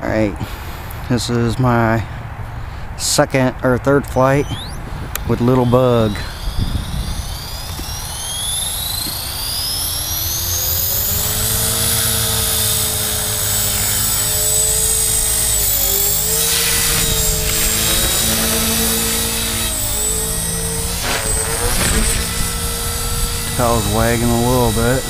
Alright, this is my second or third flight with Little Bug. Tail's wagging a little bit.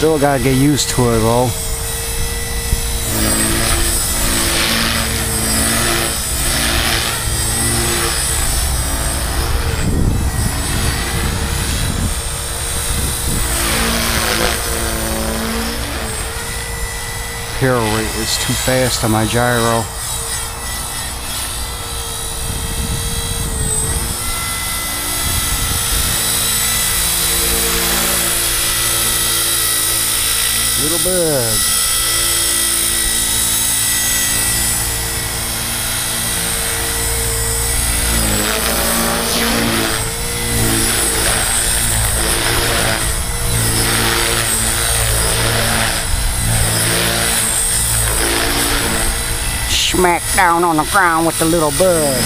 Still gotta get used to it though. Piro rate is too fast on my gyro. Little bug. Smack down on the ground with the little bug.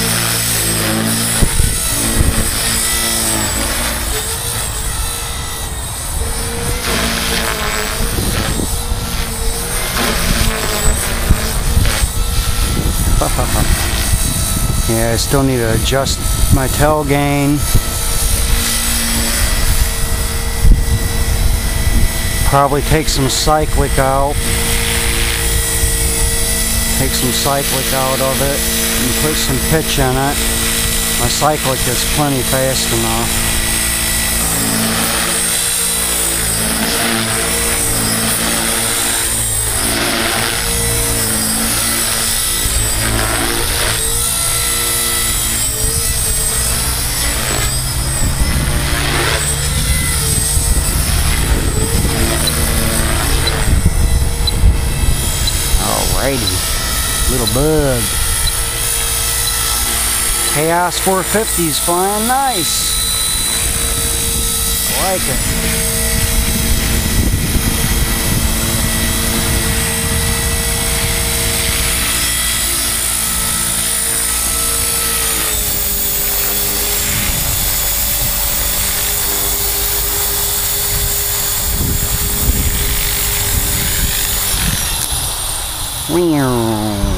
yeah, I still need to adjust my tail gain. Probably take some cyclic out. Take some cyclic out of it and put some pitch in it. My cyclic is plenty fast enough. Alrighty. Little bug. Chaos 450's flying nice. I like it. 喵